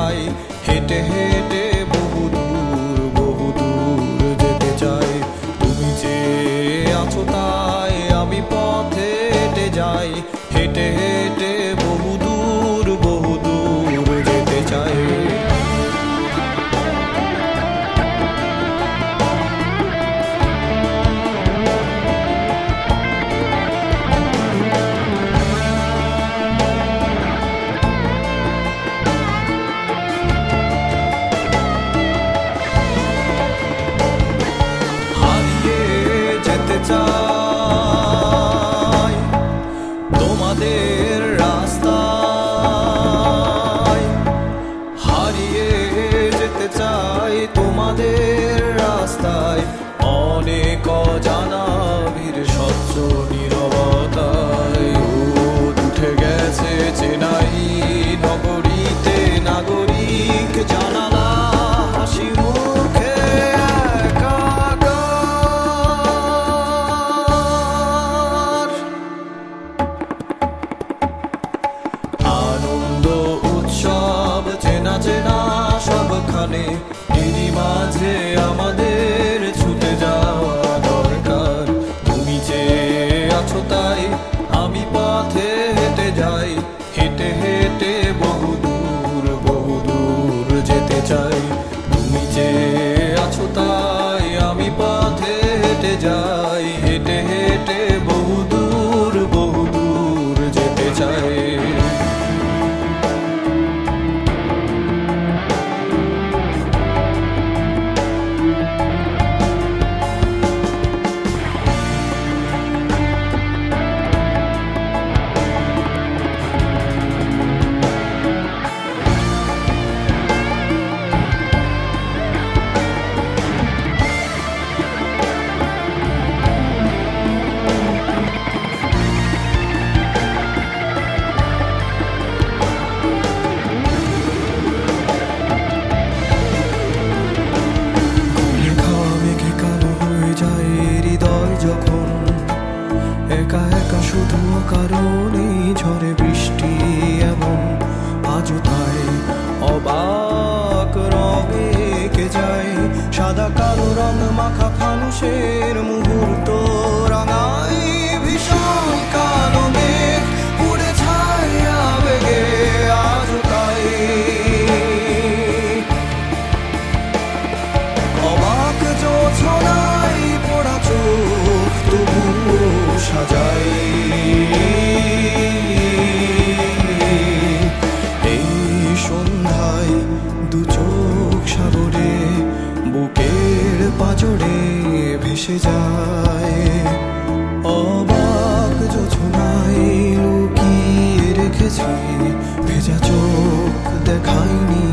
যাই হেঁটে হেঁটে done. থেকে যায়। সাদা কালো রং মাখা ফানুষের মুহূর্ত। ভেজা চোখ দেখায়নি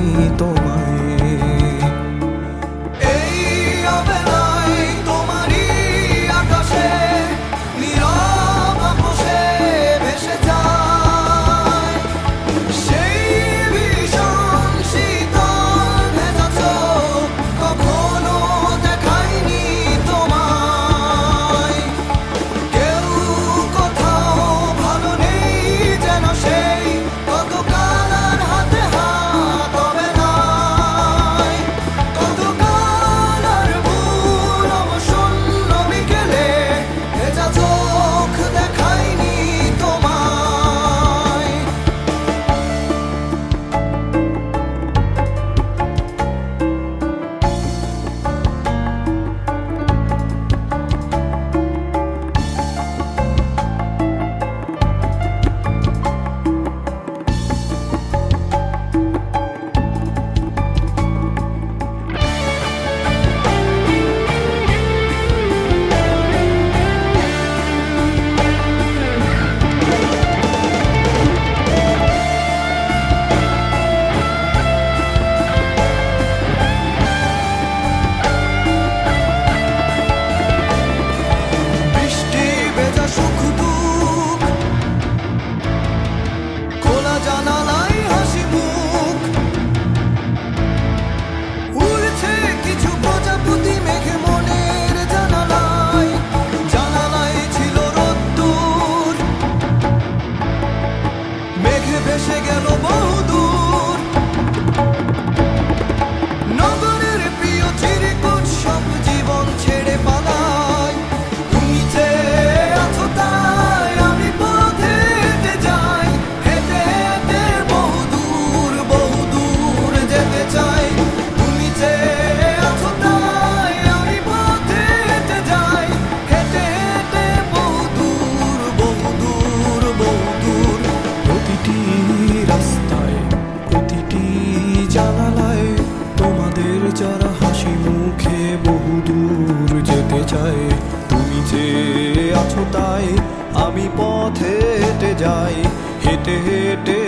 হেঁটে হেঁটে